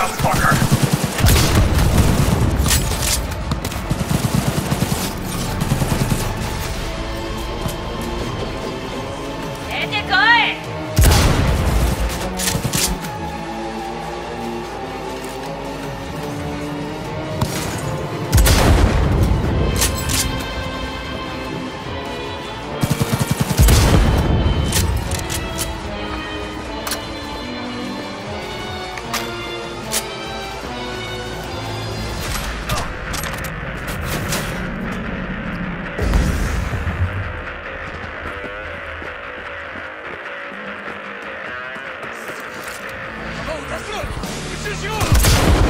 the fuck Let's! This is yours!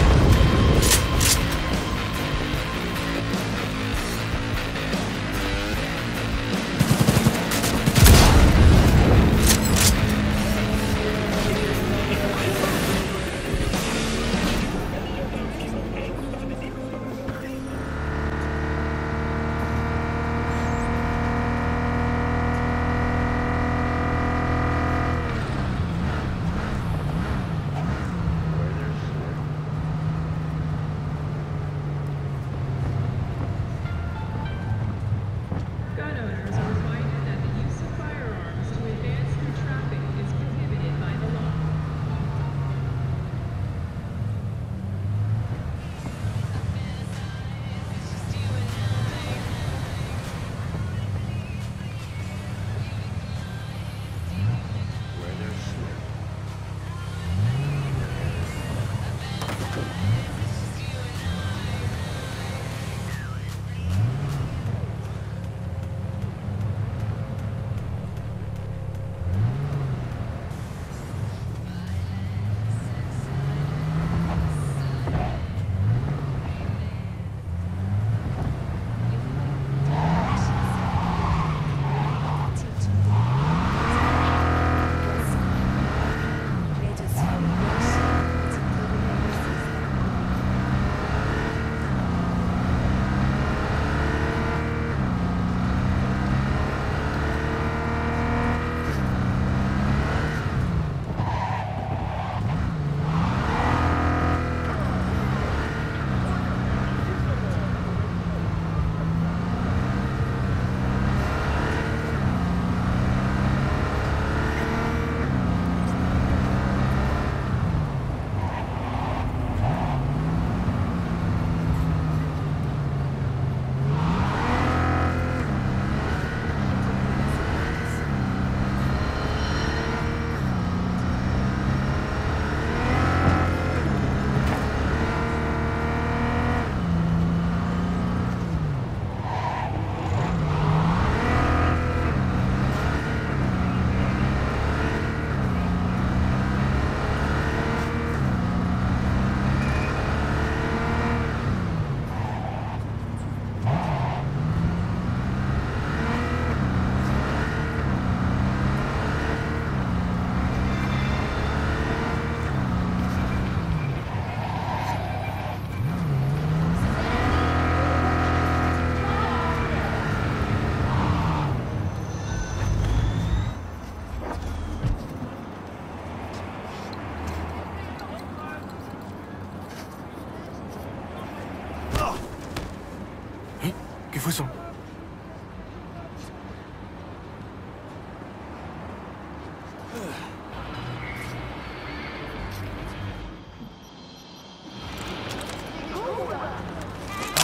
Fue?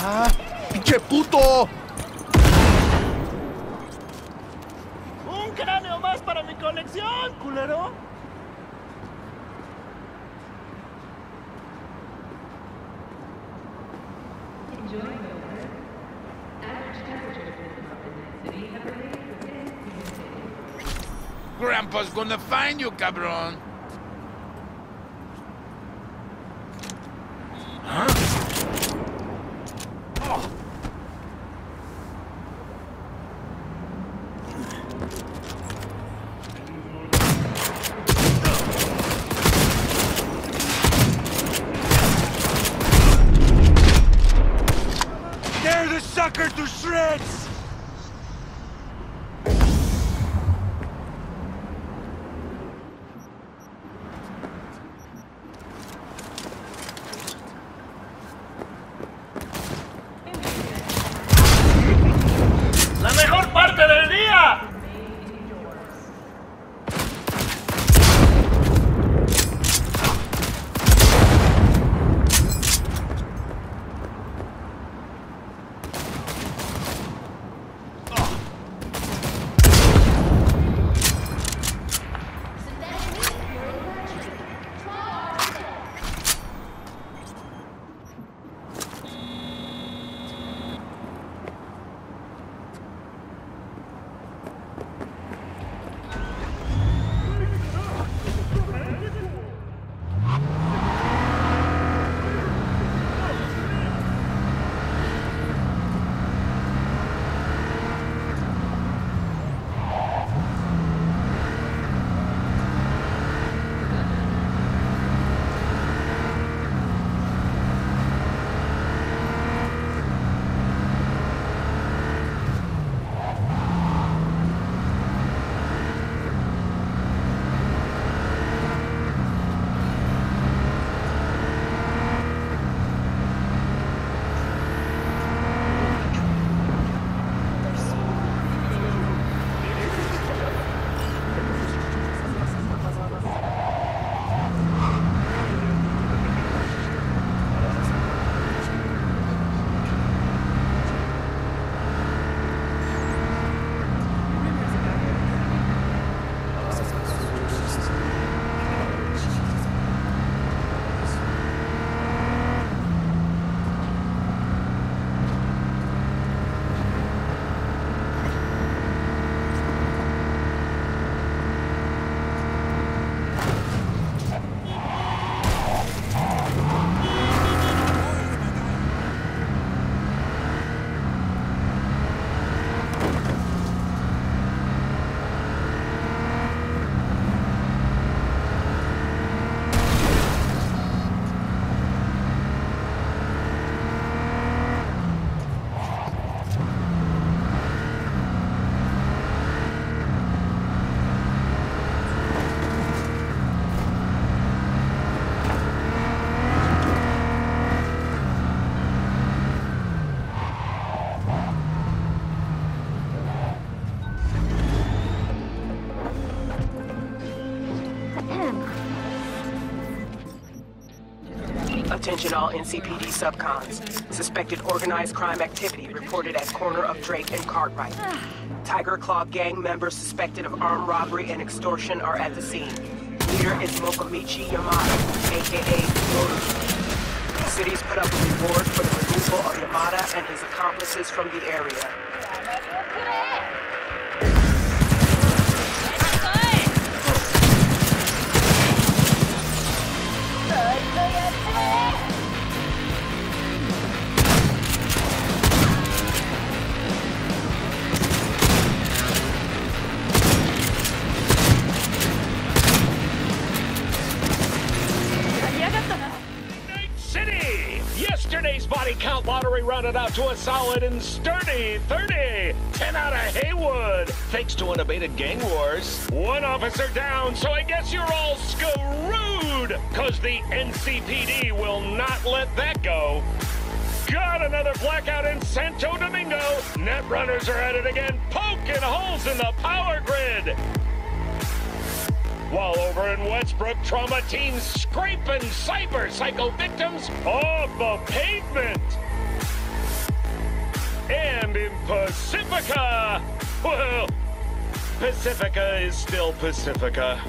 ¡Ah! ¡Pinche puto! ¡Un cráneo más para mi colección, culero! Grandpa's gonna find you, cabrón. Tear the sucker to shreds! Attention all NCPD subcons. Suspected organized crime activity reported at corner of Drake and Cartwright. Tyger Claw gang members suspected of armed robbery and extortion are at the scene. Leader is Mokomichi Yamada, aka Yoru. The city's put up a reward for the removal of Yamada and his accomplices from the area. Rounded out to a solid and sturdy 30. 10 out of Heywood, thanks to unabated gang wars. One officer down, so I guess you're all screwed, cause the NCPD will not let that go. Gotta another blackout in Santo Domingo. Net runners are at it again, poking holes in the power grid. While over in Westbrook, trauma teams scraping cyber psycho victims off the pavement. And in Pacifica, well, Pacifica is still Pacifica.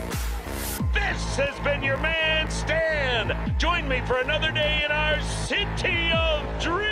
This has been your man, Stan. Join me for another day in our city of dreams.